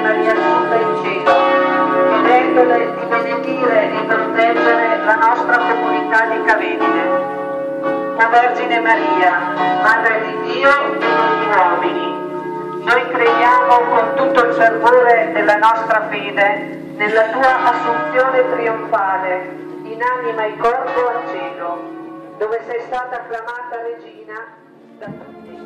Maria Assunta in cielo, chiedendole di benedire e proteggere la nostra comunità di Cavenine. O Vergine Maria, Madre di Dio e degli uomini, noi crediamo con tutto il fervore della nostra fede nella tua assunzione trionfale, in anima e corpo al cielo, dove sei stata acclamata regina da tutti.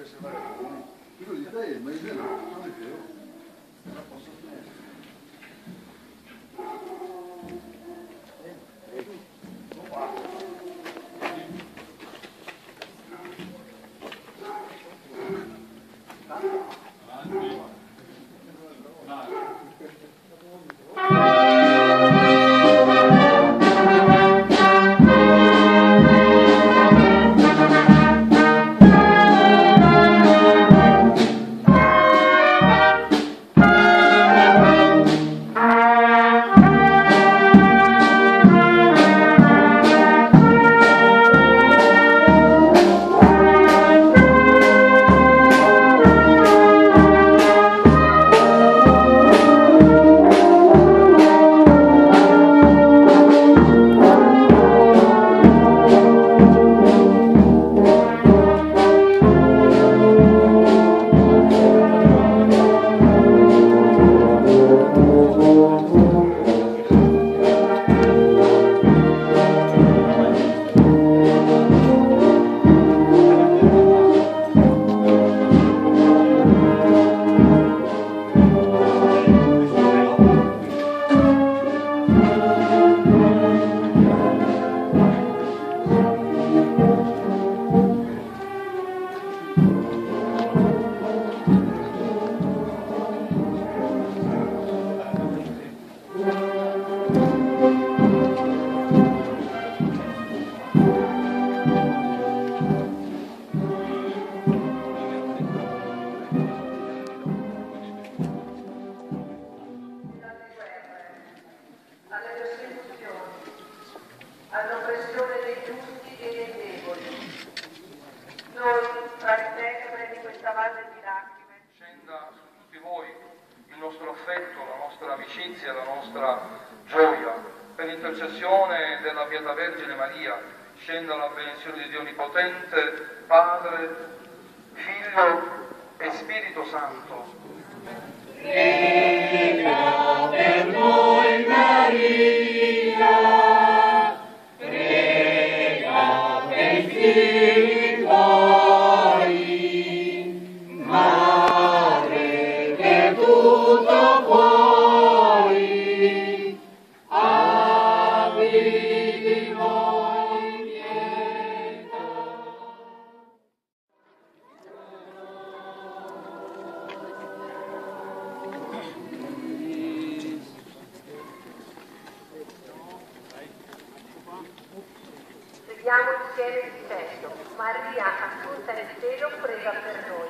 그러지 말고 이걸 이따 매일 하면 돼요. 다 벗었어요. Questa valle di lacrime, scenda su tutti voi il nostro affetto, la nostra amicizia, la nostra gioia. Per intercessione della Beata Vergine Maria scenda la benedizione di Dio Onnipotente, Padre, Figlio e Spirito Santo. Madre Leggiamo insieme il testo. Maria,